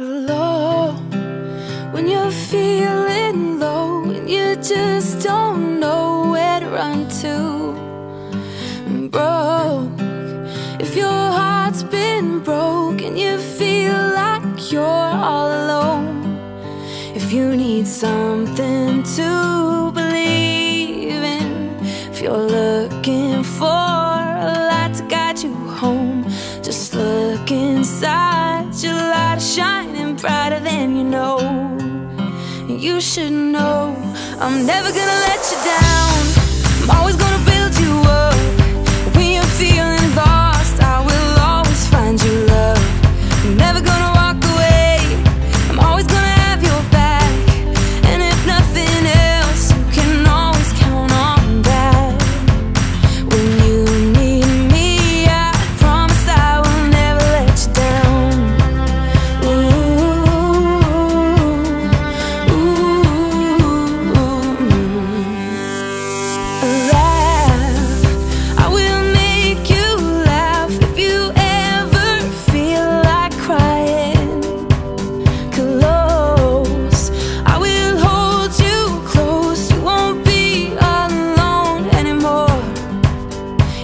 Hello, when you're feeling low and you just don't know where to run to. Broke. If your heart's been broken you feel like you're all alone. If you need something to believe in. If you're looking for a light to guide you home. Just look inside your light shine brighter than you know. You should know I'm never gonna let you down. I'm always gonna be.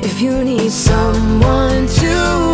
If you need someone to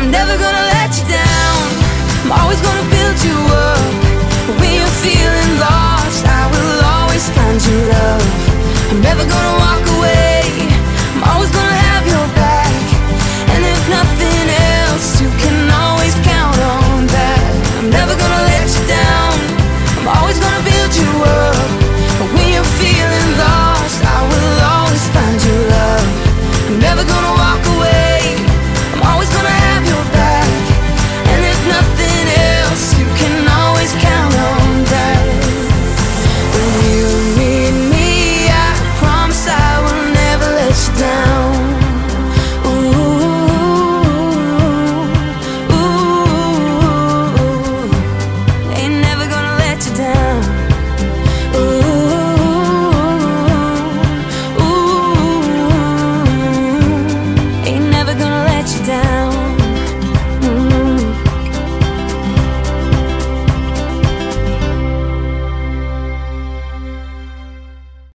I'm never gonna let you down. I'm always gonna build you up.